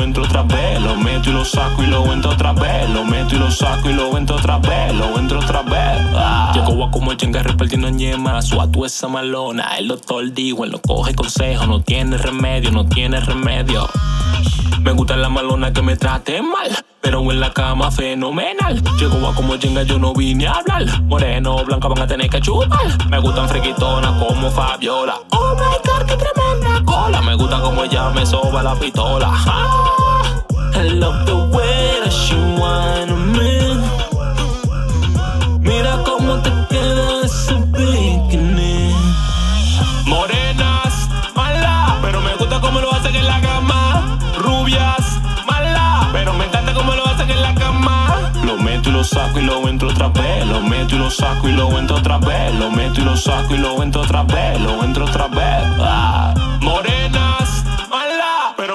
lo entro otra vez. Lo meto y lo saco y lo entro otra vez. Lo meto y lo saco y lo entro otra vez. Lo entro otra vez. Ah. Llegó a como el chenga repartiendo ñema. Su atu esa malona. El doctor dijo, él lo coge consejo. No tiene remedio, no tiene remedio. Me gusta la malona que me trate mal, pero en la cama fenomenal. Llego a como llega, yo no vine a hablar. Moreno, blanca van a tener que chupar. Me gustan friquitonas como Fabiola. Oh my god, qué. Me gusta como ella me soba la pistola. Ah, I love the way that she wanna me. Mira cómo te queda ese bikini. Morenas, mala, pero me gusta cómo lo hacen en la cama. Rubias, mala, pero me encanta cómo lo hacen en la cama. Lo meto y lo saco y lo entro otra vez. Lo meto y lo saco y lo entro otra vez. Lo meto y lo saco y lo entro otra vez. Lo entro otra vez. Ah. Pero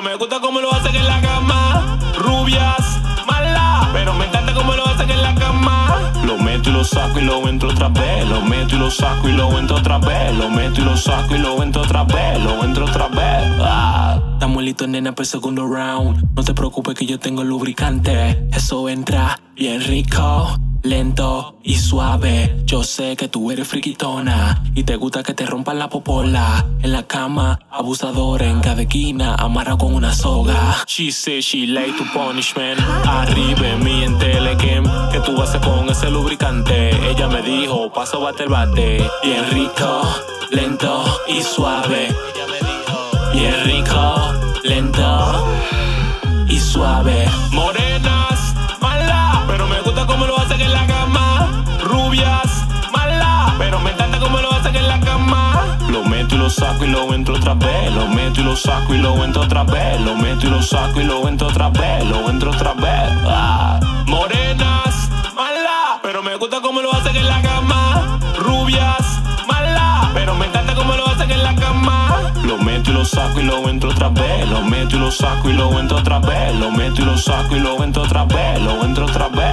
me gusta cómo lo hacen en la cama. Rubias, mala, pero me encanta cómo lo hacen en la cama. Lo meto y lo saco y lo entro otra vez. Lo meto y lo saco y lo entro otra vez. Lo meto y lo saco y lo entro otra vez. Lo entro otra vez. Ah. Estamos listos, nena, el segundo round. No te preocupes que yo tengo lubricante. Eso entra bien rico, lento y suave. Yo sé que tú eres friquitona y te gusta que te rompan la popola. En la cama, abusadora en cada esquina, amarra con una soga. She said she like to punishment. Arriba mi en Telekem, que tú haces con ese lubricante. Ella me dijo, paso bate bate. Bien rico, lento y suave. Bien rico, lento y suave. Saco y lo entro otra vez. Lo meto y lo saco y lo entro otra vez. Lo meto y lo saco y lo entro otra vez. Lo entro otra vez. Ah. Morenas, mala, pero me gusta cómo lo hacen en la cama. Rubias, mala, pero me encanta cómo lo hacen en la cama. Lo meto y lo saco y lo entro otra vez. Lo meto y lo saco y lo entro otra vez. Lo meto y lo saco y lo entro otra vez. Lo entro otra vez. Ah.